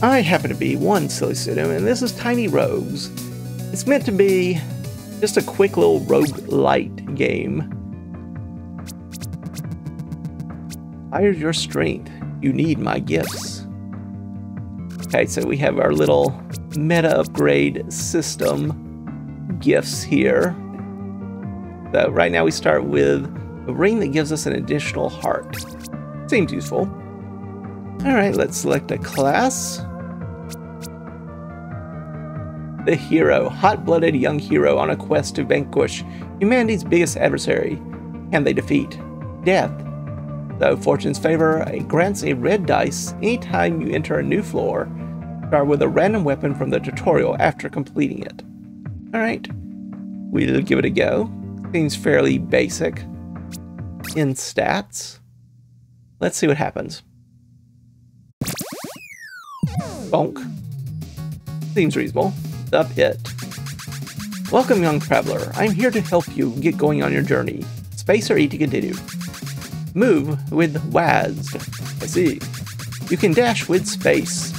I happen to be one Silly Pseudonym, and this is Tiny Rogues. It's meant to be just a quick little rogue-lite game. Hire your strength. You need my gifts. Okay, so we have our little meta upgrade system gifts here. So right now we start with a ring that gives us an additional heart. Seems useful. Alright, let's select a class. The hero, hot-blooded young hero on a quest to vanquish humanity's biggest adversary. Can they defeat? Death. Though fortune's favor grants a red dice anytime you enter a new floor, start with a random weapon from the tutorial after completing it. Alright, we'll give it a go. Seems fairly basic in stats. Let's see what happens. Bonk. Seems reasonable. Up hit. Welcome, young traveler. I'm here to help you get going on your journey. Space or E to continue. Move with WASD. I see. You can dash with space.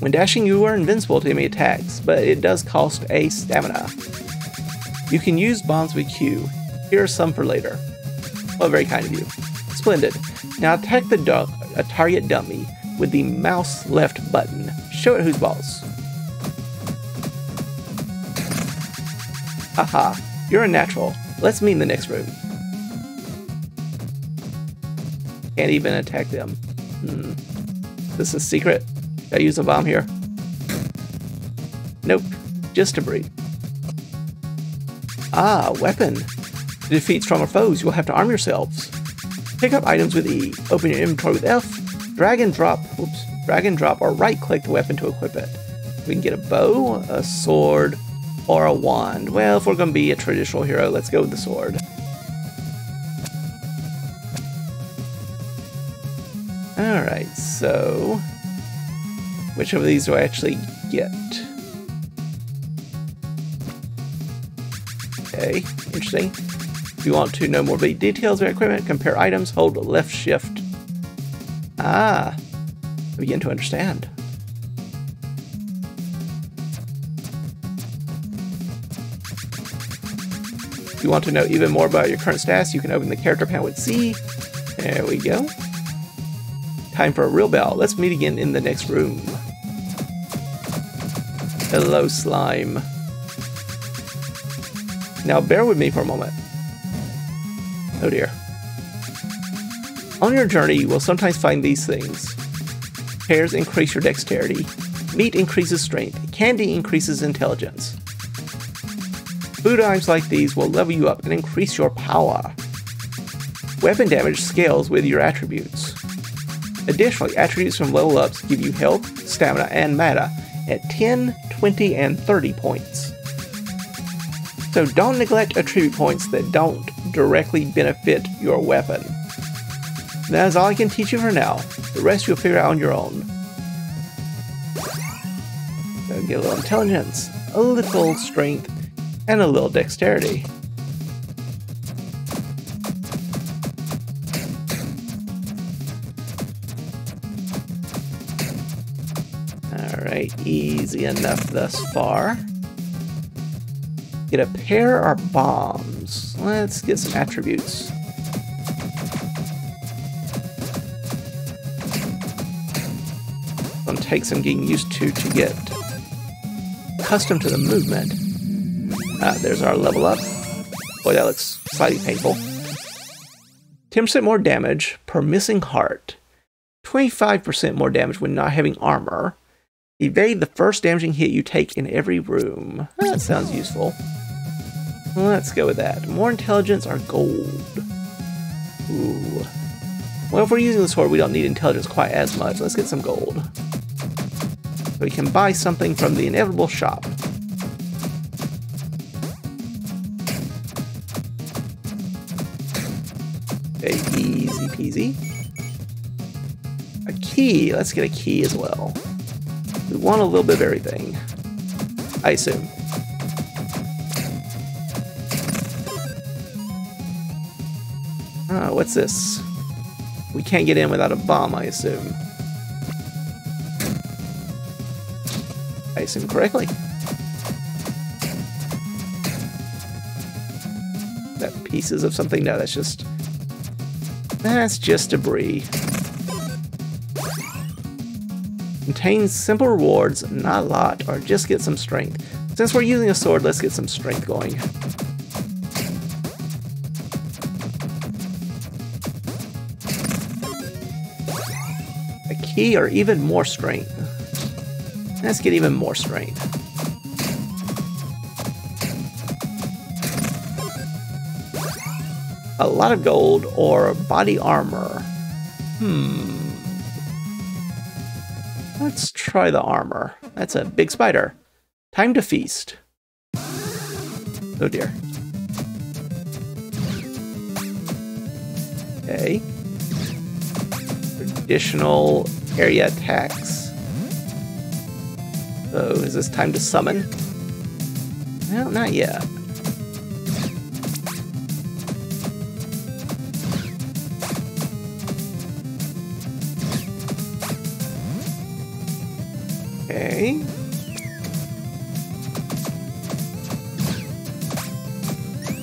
When dashing, you are invincible to enemy attacks, but it does cost a stamina. You can use bombs with Q. Here are some for later. Oh, very kind of you. Splendid. Now attack the a target dummy with the mouse left button. Show it who's boss. Haha, you're a natural. Let's meet in the next room. Can't even attack them. Hmm. This is secret. I use a bomb here? Nope. Just debris. Ah, weapon. To defeat stronger foes, you'll have to arm yourselves. Pick up items with E. Open your inventory with F. Drag and drop, oops, drag and drop or right click the weapon to equip it. We can get a bow, a sword, or a wand. Well, if we're to be a traditional hero, let's go with the sword. Alright, so... Which of these do I actually get? Okay, interesting. If you want to know more details of equipment, compare items, hold left shift. Ah, I begin to understand. You want to know even more about your current stats, you can open the character panel with C. There we go. Time for a real bell. Let's meet again in the next room. Hello, slime. Now bear with me for a moment. Oh dear. On your journey, you will sometimes find these things. Pears increase your dexterity. Meat increases strength. Candy increases intelligence. Food items like these will level you up and increase your power. Weapon damage scales with your attributes. Additionally, attributes from level ups give you health, stamina, and mana at 10, 20, and 30 points. So don't neglect attribute points that don't directly benefit your weapon. That is all I can teach you for now. The rest you'll figure out on your own. Get a little intelligence, a little strength, and a little dexterity. Alright, easy enough thus far. Get a pair or bombs. Let's get some attributes. Gonna take some getting used to to get accustomed to the movement. Ah, there's our level up. Boy, that looks slightly painful. 10% more damage per missing heart. 25% more damage when not having armor. Evade the first damaging hit you take in every room. That sounds useful. Let's go with that. More intelligence or gold? Ooh. Well, if we're using the sword, we don't need intelligence quite as much. Let's get some gold. We can buy something from the inevitable shop. Peasy. A key. Let's get a key as well. We want a little bit of everything. I assume. Ah, what's this? We can't get in without a bomb, I assume. I assume correctly. That pieces of something? No, that's just... That's just debris. Contains simple rewards, not a lot, or just get some strength. Since we're using a sword, let's get some strength going. A key or even more strength. Let's get even more strength. A lot of gold or body armor. Hmm. Let's try the armor. That's a big spider. Time to feast. Oh dear. Okay. Additional area attacks. So is this time to summon? No, not yet. Okay.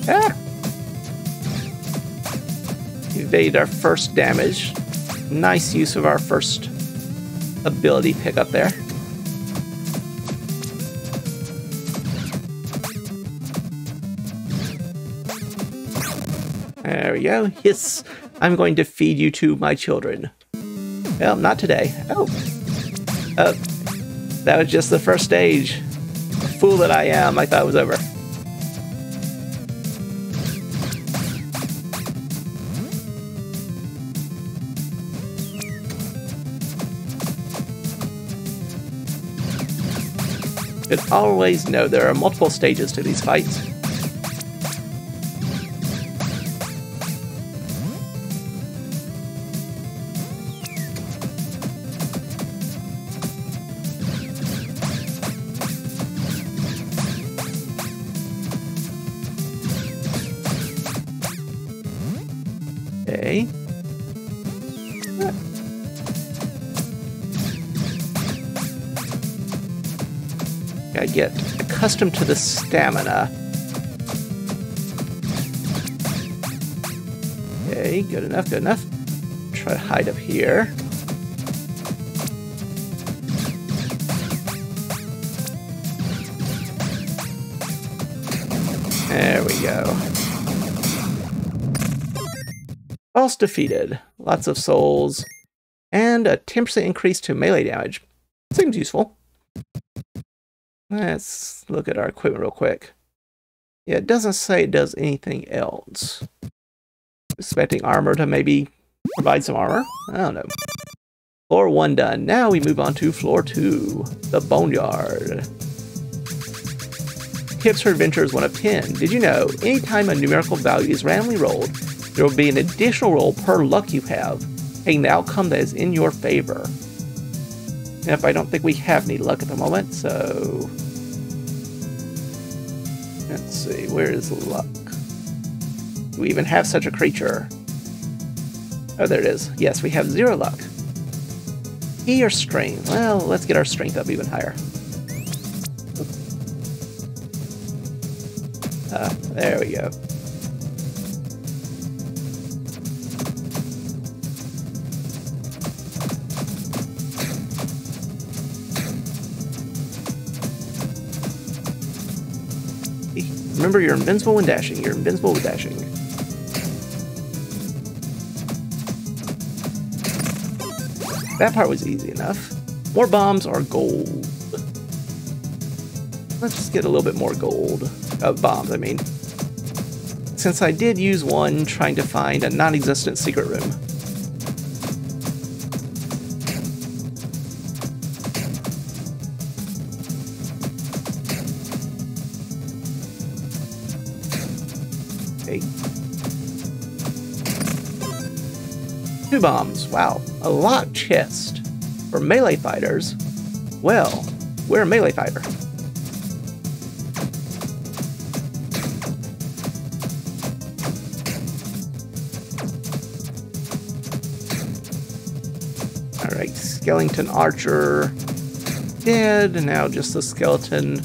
Ah! Evade our first damage. Nice use of our first ability pickup there. There we go. Yes, I'm going to feed you to my children. Well, not today. Oh. Uh, that was just the first stage. Fool that I am, I thought it was over. But always know there are multiple stages to these fights. Accustomed to the stamina. Okay, good enough, good enough. Try to hide up here. There we go. Boss defeated. Lots of souls. And a 10% increase to melee damage. Seems useful. Let's look at our equipment real quick. Yeah, it doesn't say it does anything else. Expecting armor to maybe provide some armor? I don't know. Floor 1 done. Now we move on to floor 2, the Boneyard. Tips for adventurers 1 of 10. Did you know, anytime a numerical value is randomly rolled, there will be an additional roll per luck you have, taking the outcome that is in your favor. If I don't think we have any luck at the moment, so... Let's see, where is luck? Do we even have such a creature? Oh, there it is. Yes, we have zero luck. Key or strength? Well, let's get our strength up even higher. Uh, there we go. Remember, you're invincible when dashing. You're invincible when dashing. That part was easy enough. More bombs are gold. Let's just get a little bit more gold. Uh, bombs, I mean. Since I did use one trying to find a non-existent secret room. Bombs. Wow. A lot chest. For melee fighters. Well, we're a melee fighter. Alright, Skeleton Archer. dead, now just the skeleton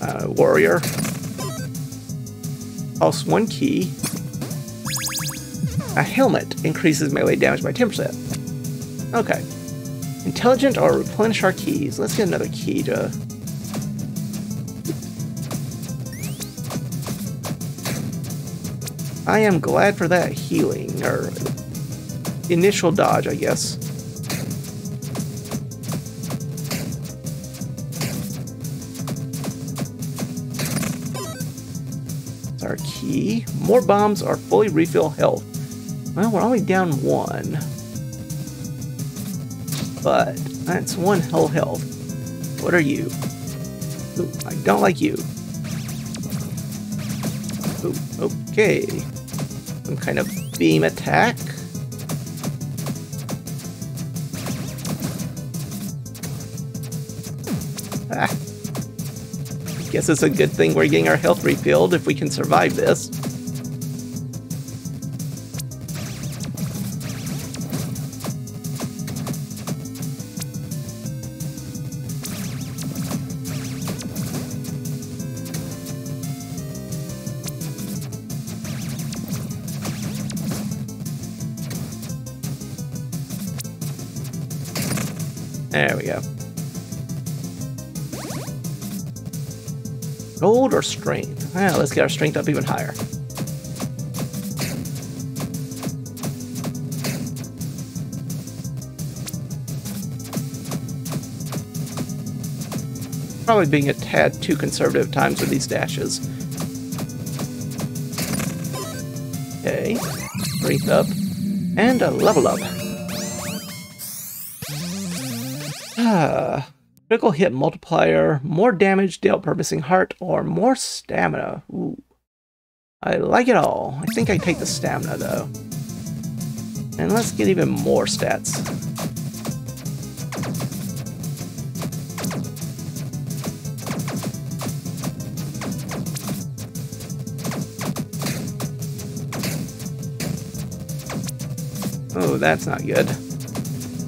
uh, warrior. Also, one key. A helmet increases melee damage by 10%. Okay. Intelligent or replenish our keys. Let's get another key to... I am glad for that healing, or initial dodge, I guess. That's our key. More bombs are fully refill health. Well, we're only down one. But that's one whole health. What are you? Ooh, I don't like you. Ooh, okay. Some kind of beam attack. Ah. Guess it's a good thing we're getting our health refilled if we can survive this. There we go. Gold or strength? Ah, let's get our strength up even higher. Probably being a tad too conservative times with these dashes. Okay, strength up, and a level up. Critical hit multiplier, more damage dealt per missing heart, or more stamina. Ooh. I like it all. I think I take the stamina though. And let's get even more stats. Oh, that's not good.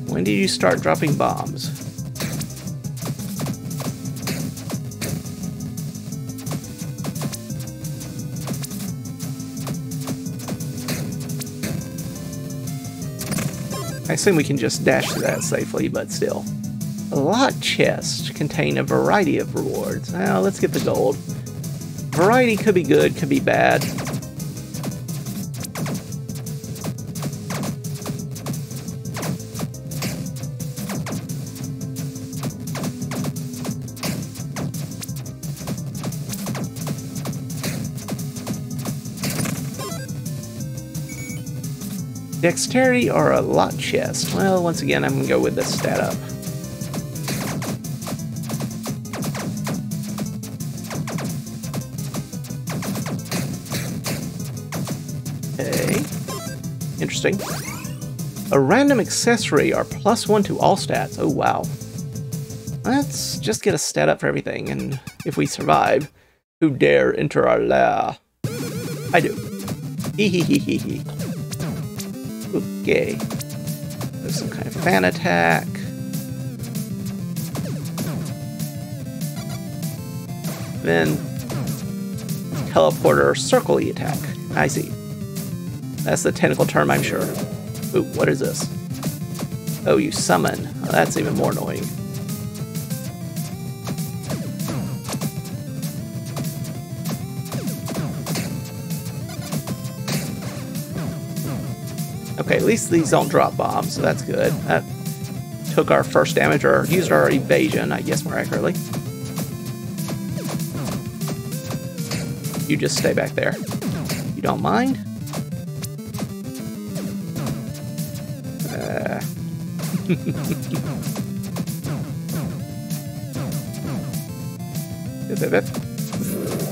When did you start dropping bombs? Assume we can just dash to that safely, but still. A lot chest contain a variety of rewards. Now, let's get the gold. Variety could be good, could be bad. Dexterity or a lot chest? Well, once again, I'm going to go with the stat up. Okay. Interesting. A random accessory or plus one to all stats. Oh, wow. Let's just get a stat up for everything, and if we survive, who dare enter our lair? I do. Hee hee hee hee hee. Okay. There's some kind of fan attack. Then teleporter circle attack. I see. That's the technical term, I'm sure. Ooh, what is this? Oh, you summon. Oh, that's even more annoying. Okay, at least these don't drop bombs, so that's good. That took our first damage, or used our evasion, I guess more accurately. You just stay back there. You don't mind? Uh.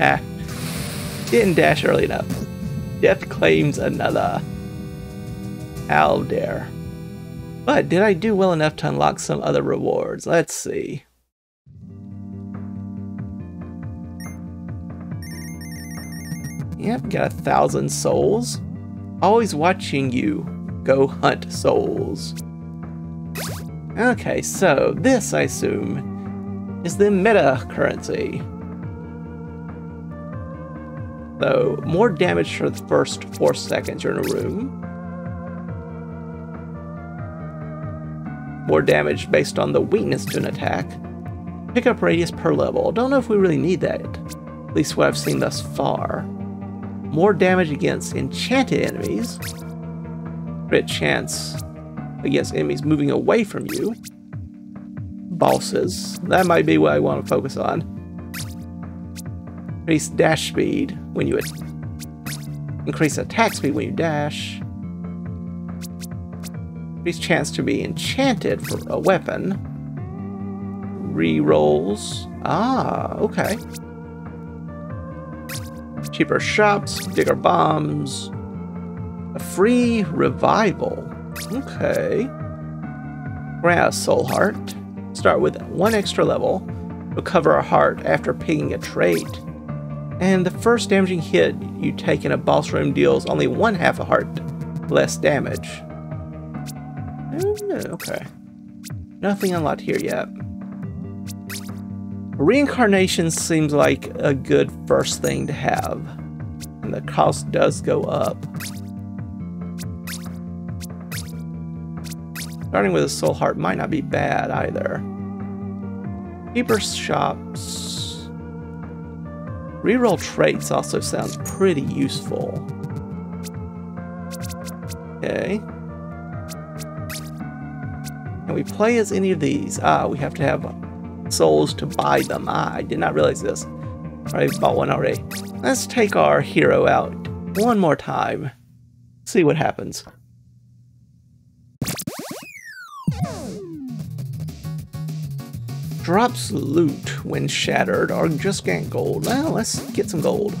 Ah. Didn't dash early enough. Death claims another. How dare. But did I do well enough to unlock some other rewards? Let's see. Yep, got a thousand souls. Always watching you go hunt souls. Okay, so this, I assume, is the meta currency. So, more damage for the first four seconds you're in a room. More damage based on the weakness to an attack. Pickup radius per level. Don't know if we really need that. At least what I've seen thus far. More damage against enchanted enemies. Crit chance against enemies moving away from you. Bosses. That might be what I want to focus on. Increase dash speed when you increase attack speed when you dash. Increase chance to be enchanted for a weapon. Rerolls. Ah, okay. Cheaper shops, bigger bombs. A free revival. Okay. Grant a soul heart. Start with one extra level. Recover a heart after picking a trait. And the first damaging hit you take in a boss room deals only one half a heart less damage. Eh, okay. Nothing unlocked here yet. Reincarnation seems like a good first thing to have. And the cost does go up. Starting with a soul heart might not be bad either. Keeper shops. Reroll traits also sounds pretty useful. Okay. Can we play as any of these? Ah, we have to have souls to buy them. Ah, I did not realize this. I bought one already. Let's take our hero out one more time. See what happens. Drops loot when shattered or just gain gold. Well, let's get some gold.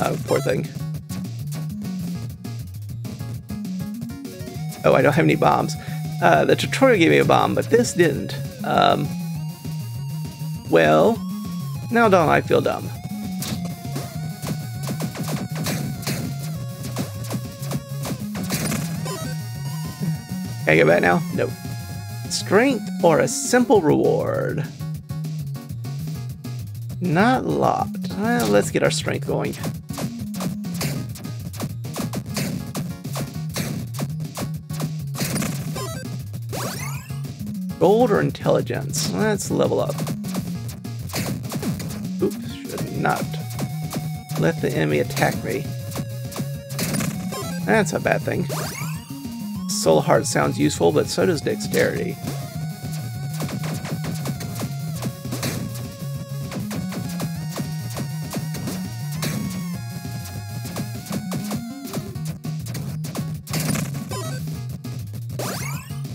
Uh, poor thing. Oh, I don't have any bombs. Uh, the tutorial gave me a bomb, but this didn't. Um, well, now don't I feel dumb. Can I get back now? No. Strength or a simple reward? Not locked. Well, let's get our strength going. Gold or intelligence? Let's level up. Oops, should not let the enemy attack me. That's a bad thing. Soul Heart sounds useful, but so does Dexterity.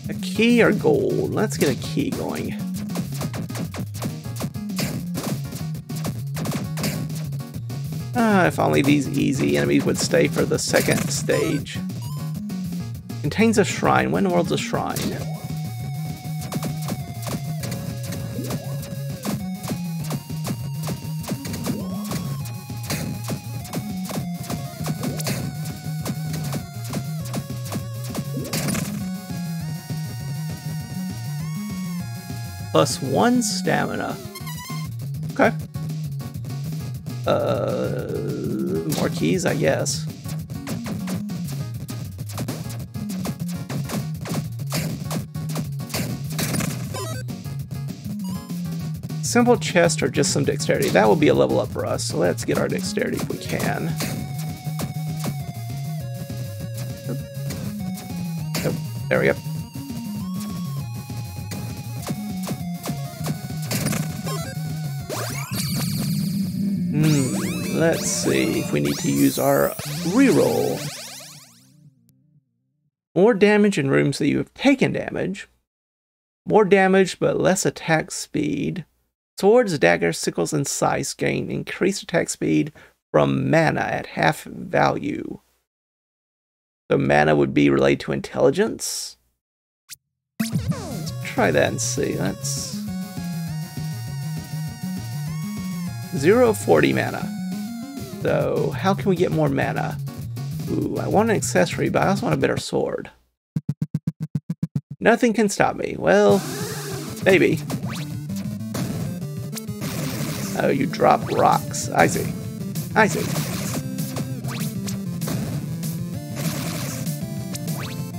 A key or gold? Let's get a key going. Ah, if only these easy enemies would stay for the second stage. Contains a shrine. When world's a shrine? Plus one stamina. Okay. Uh, more keys, I guess. Simple chest or just some dexterity? That will be a level up for us, so let's get our dexterity if we can. There we go. Hmm, let's see if we need to use our reroll. More damage in rooms that you have taken damage. More damage but less attack speed. Swords, daggers, sickles, and scythes gain increased attack speed from mana at half value. So mana would be related to intelligence. Let's try that and see. Let's... Zero forty mana. So, how can we get more mana? Ooh, I want an accessory, but I also want a better sword. Nothing can stop me. Well, maybe. Oh, you drop rocks. I see. I see.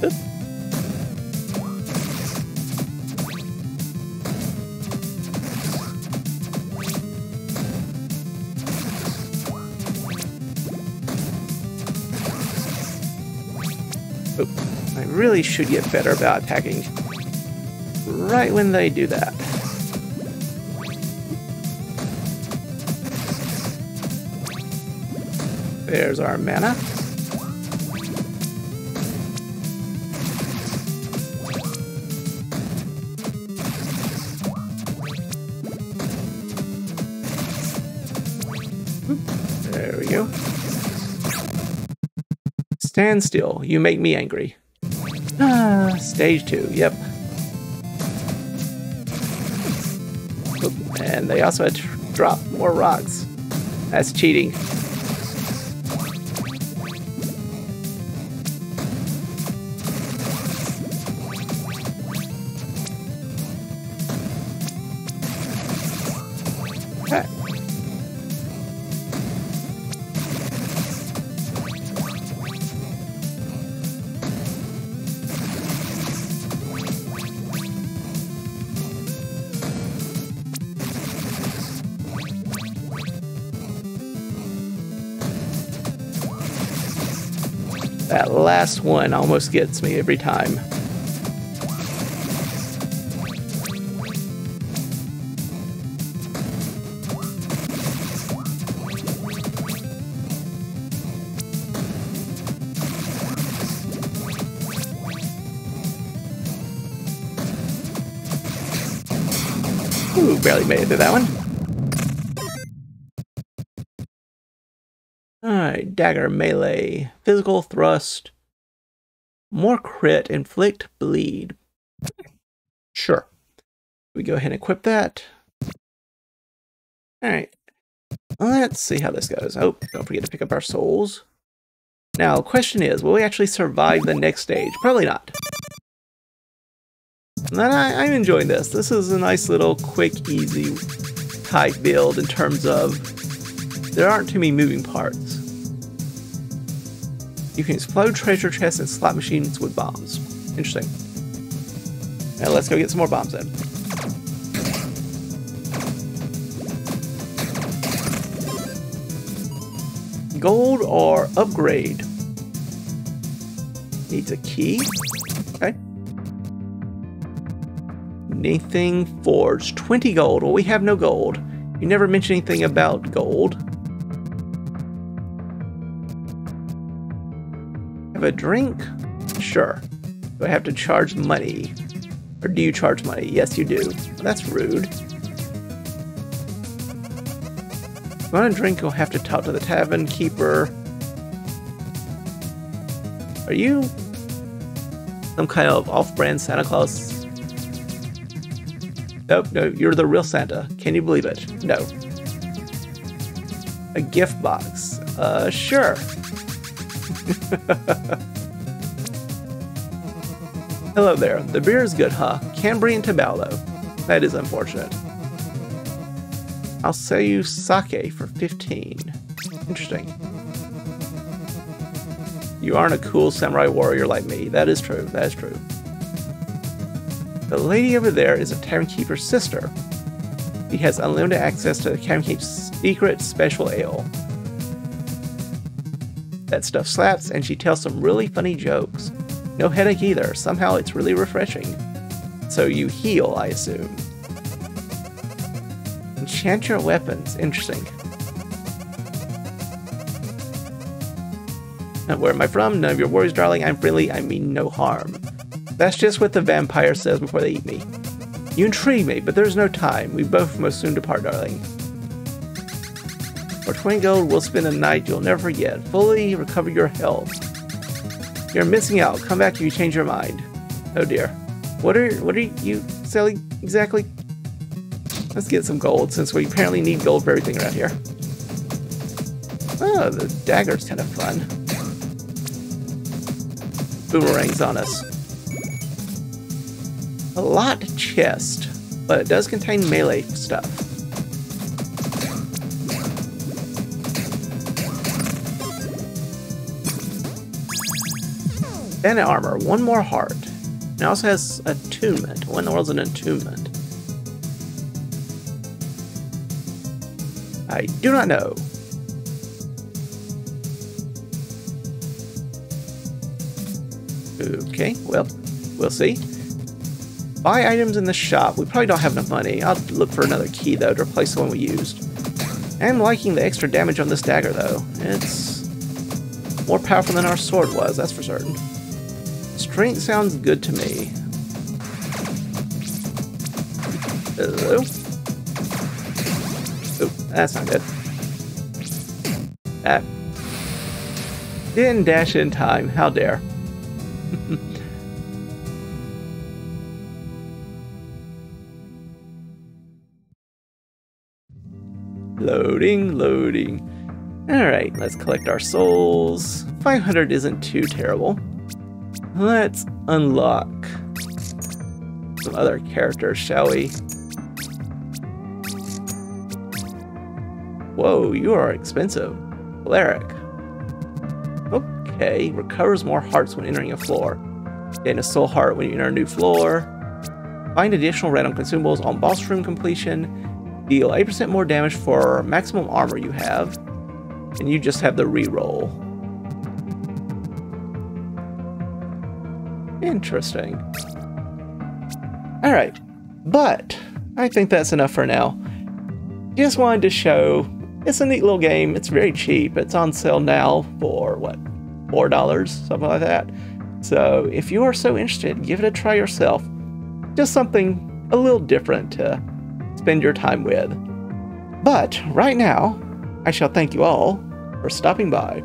Oop. Oop. I really should get better about attacking right when they do that. There's our mana. There we go. Stand still. You make me angry. Ah, stage two. Yep. Oop, And they also had to drop more rocks. That's cheating. Last one almost gets me every time. Ooh, barely made it to that one. Alright, dagger melee, physical thrust, more crit, inflict, bleed. Sure. We go ahead and equip that. Alright. Let's see how this goes. Oh, don't forget to pick up our souls. Now, question is, will we actually survive the next stage? Probably not. And I, I'm enjoying this. This is a nice little quick, easy type build in terms of there aren't too many moving parts. You can explode treasure chests and slot machines with bombs. Interesting. Now let's go get some more bombs then. Gold or upgrade? Needs a key. Okay. Anything forged. 20 gold. Well, we have no gold. You never mention anything about gold. Have a drink? Sure. Do I have to charge money? Or do you charge money? Yes, you do. That's rude. If want a drink, you'll have to talk to the tavern keeper. Are you some kind of off-brand Santa Claus? Nope, no, you're the real Santa. Can you believe it? No. A gift box. Uh, sure. Hello there. The beer is good, huh? Cambrian Taballo. That is unfortunate. I'll sell you sake for 15. Interesting. You aren't a cool samurai warrior like me. That is true. That is true. The lady over there is a tavern keeper's sister. He has unlimited access to the tavern keeper's secret special ale. That stuff slaps, and she tells some really funny jokes. No headache either. Somehow it's really refreshing. So you heal, I assume. Enchant your weapons. Interesting. Now, where am I from? None of your worries, darling. I'm friendly. I mean no harm. That's just what the vampire says before they eat me. You intrigue me, but there's no time. We both must soon depart, darling. 20 gold, we'll spend a night you'll never forget. Fully recover your health. You're missing out. Come back if you change your mind. Oh dear. What are what are you selling exactly. Let's get some gold since we apparently need gold for everything around here. Oh, the dagger's kind of fun. Boomerangs on us. A lot chest, but it does contain melee stuff. Bandit armor, one more heart. It also has attunement. What in the world's an attunement? I do not know. Okay, well, we'll see. Buy items in the shop. We probably don't have enough money. I'll look for another key, though, to replace the one we used. I'm liking the extra damage on this dagger, though. It's more powerful than our sword was, that's for certain. Strength sounds good to me. Hello? Oh, that's not good. Ah. Didn't dash in time. How dare. loading, loading. Alright, let's collect our souls. 500 isn't too terrible. Let's unlock some other characters, shall we? Whoa, you are expensive. Cleric. Okay, recovers more hearts when entering a floor. Gain a soul heart when you enter a new floor. Find additional random consumables on boss room completion. Deal 8% more damage for maximum armor you have. And you just have the reroll. Interesting. Alright, but I think that's enough for now. Just wanted to show it's a neat little game. It's very cheap. It's on sale now for what, four dollars, something like that. So if you are so interested, give it a try yourself. Just something a little different to spend your time with. But right now, I shall thank you all for stopping by.